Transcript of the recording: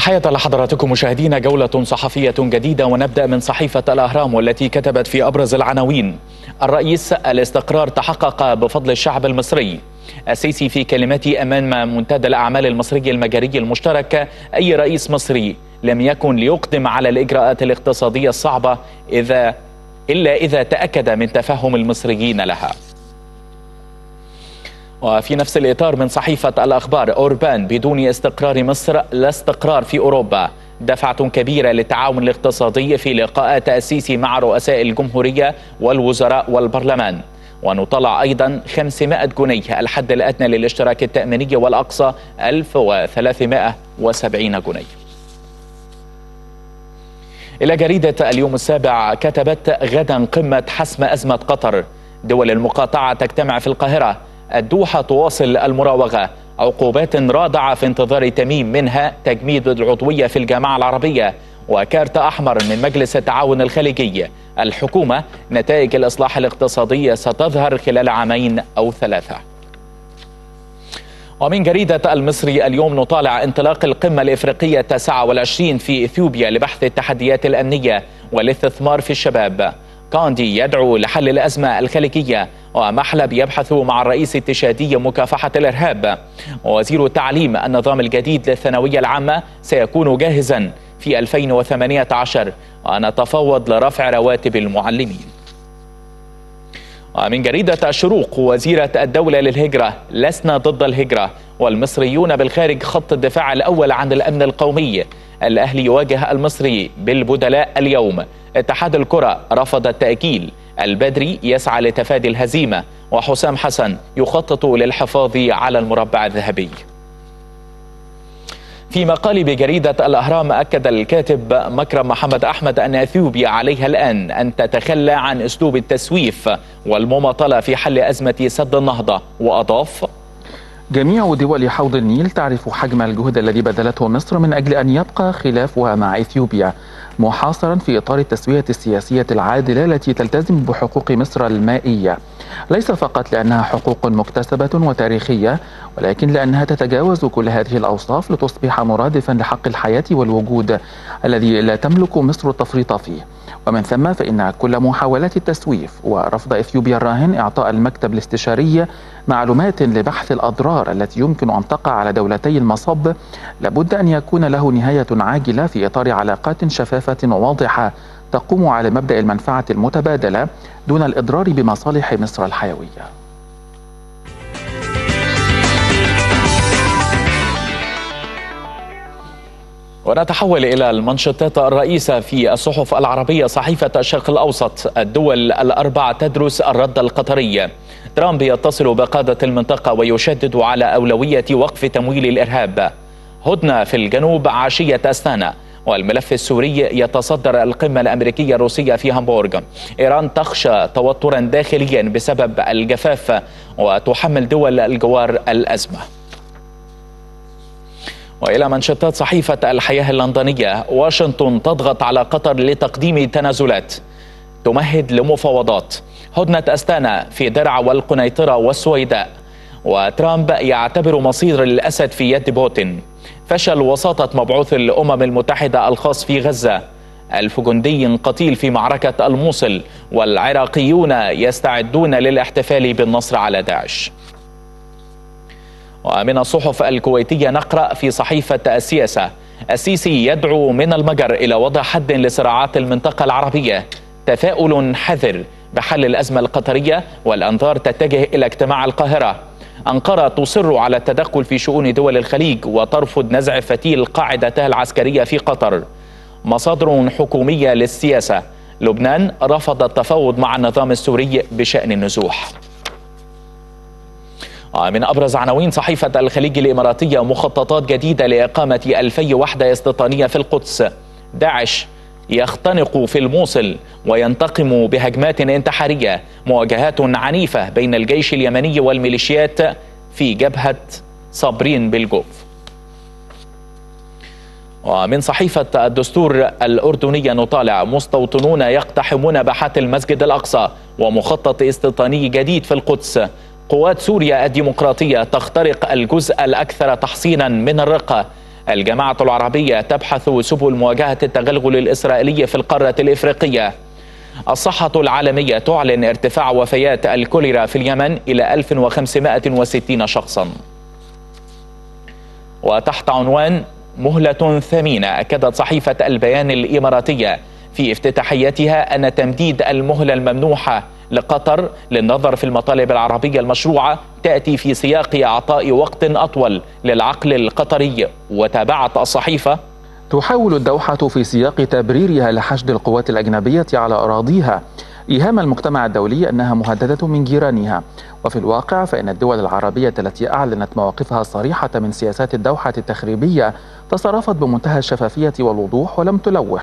تحية لحضراتكم مشاهدينا جولة صحفية جديدة ونبدأ من صحيفة الأهرام والتي كتبت في أبرز العناوين. الرئيس الاستقرار تحقق بفضل الشعب المصري. السيسي في كلمته أمام منتدى الأعمال المصري المجري المشترك أي رئيس مصري لم يكن ليقدم على الإجراءات الاقتصادية الصعبة إذا إلا إذا تأكد من تفهم المصريين لها. وفي نفس الإطار من صحيفة الأخبار أوربان بدون استقرار مصر لا استقرار في أوروبا. دفعة كبيرة للتعاون الاقتصادي في لقاءات السيسي مع رؤساء الجمهورية والوزراء والبرلمان. ونطلع أيضا 500 جنيه الحد الأدنى للاشتراك التأميني والأقصى 1370 جنيه. إلى جريدة اليوم السابع كتبت غدا قمة حسم أزمة قطر. دول المقاطعة تجتمع في القاهرة. الدوحة تواصل المراوغة. عقوبات رادعة في انتظار تميم منها تجميد العضوية في الجامعة العربية. وكارت أحمر من مجلس التعاون الخليجي. الحكومة نتائج الإصلاح الاقتصادي ستظهر خلال عامين أو ثلاثة. ومن جريدة المصري اليوم نطالع انطلاق القمة الإفريقية 29 في إثيوبيا لبحث التحديات الأمنية والإستثمار في الشباب. كاندي يدعو لحل الأزمة الخليجية ومحلب يبحث مع الرئيس التشادي مكافحة الإرهاب. ووزير التعليم النظام الجديد للثانوية العامة سيكون جاهزا في 2018 ونتفاوض لرفع رواتب المعلمين. ومن جريدة الشروق وزيرة الدولة للهجرة لسنا ضد الهجرة والمصريون بالخارج خط الدفاع الأول عن الأمن القومي. الأهلي يواجه المصري بالبدلاء اليوم. اتحاد الكرة رفض التأكيل. البدري يسعى لتفادي الهزيمة وحسام حسن يخطط للحفاظ على المربع الذهبي. في مقال بجريدة الأهرام أكد الكاتب مكرم محمد أحمد أن أثيوبيا عليها الآن أن تتخلى عن أسلوب التسويف والمماطلة في حل أزمة سد النهضة وأضاف جميع دول حوض النيل تعرف حجم الجهد الذي بذلته مصر من أجل أن يبقى خلافها مع إثيوبيا محاصرا في إطار التسوية السياسية العادلة التي تلتزم بحقوق مصر المائية. ليس فقط لأنها حقوق مكتسبة وتاريخية ولكن لأنها تتجاوز كل هذه الأوصاف لتصبح مرادفا لحق الحياة والوجود الذي لا تملك مصر التفريط فيه. ومن ثم فإن كل محاولات التسويف ورفض إثيوبيا الراهن إعطاء المكتب الاستشاري معلومات لبحث الأضرار التي يمكن أن تقع على دولتي المصب لابد أن يكون له نهاية عاجلة في إطار علاقات شفافة واضحة تقوم على مبدأ المنفعة المتبادلة دون الإضرار بمصالح مصر الحيوية. ونتحول إلى المنشطات الرئيسة في الصحف العربية صحيفة الشرق الأوسط. الدول الأربع تدرس الرد القطري. ترامب يتصل بقادة المنطقة ويشدد على أولوية وقف تمويل الإرهاب. هدنة في الجنوب عشية أستانا والملف السوري يتصدر القمة الأمريكية الروسية في هامبورغ. إيران تخشى توترا داخليا بسبب الجفاف وتحمل دول الجوار الأزمة. وإلى منشطات صحيفة الحياة اللندنية واشنطن تضغط على قطر لتقديم تنازلات تمهد لمفاوضات. هدنه أستانا في درعا والقنيطرة والسويداء. وترامب يعتبر مصير الاسد في يد بوتين. فشل وساطة مبعوث الأمم المتحدة الخاص في غزة. ألف جندي قتيل في معركة الموصل والعراقيون يستعدون للاحتفال بالنصر على داعش. ومن الصحف الكويتية نقرأ في صحيفة السياسة. السيسي يدعو من المجر إلى وضع حد لصراعات المنطقة العربية. تفاؤل حذر بحل الأزمة القطرية والأنظار تتجه إلى اجتماع القاهرة. أنقرة تصر على التدخل في شؤون دول الخليج وترفض نزع فتيل قاعدتها العسكرية في قطر. مصادر حكومية للسياسة. لبنان رفض التفاوض مع النظام السوري بشأن النزوح. من أبرز عناوين صحيفة الخليج الإماراتية مخططات جديدة لإقامة ألفي وحدة استيطانية في القدس. داعش يختنق في الموصل وينتقم بهجمات انتحارية. مواجهات عنيفة بين الجيش اليمني والميليشيات في جبهة صابرين بالجوف. ومن صحيفة الدستور الأردنية نطالع مستوطنون يقتحمون باحات المسجد الأقصى ومخطط استيطاني جديد في القدس. قوات سوريا الديمقراطية تخترق الجزء الأكثر تحصينا من الرقة. الجماعة العربية تبحث سبل مواجهة التغلغل الإسرائيلي في القارة الإفريقية. الصحة العالمية تعلن ارتفاع وفيات الكوليرا في اليمن إلى 1560 شخصا. وتحت عنوان مهلة ثمينة أكدت صحيفة البيان الإماراتية في افتتاحيتها أن تمديد المهلة الممنوحة لقطر للنظر في المطالب العربية المشروعة تأتي في سياق إعطاء وقت أطول للعقل القطري وتابعت الصحيفة. تحاول الدوحة في سياق تبريرها لحشد القوات الأجنبية على أراضيها. إيهام المجتمع الدولي أنها مهددة من جيرانها. وفي الواقع فإن الدول العربية التي أعلنت مواقفها الصريحة من سياسات الدوحة التخريبية تصرفت بمنتهى الشفافية والوضوح ولم تلوح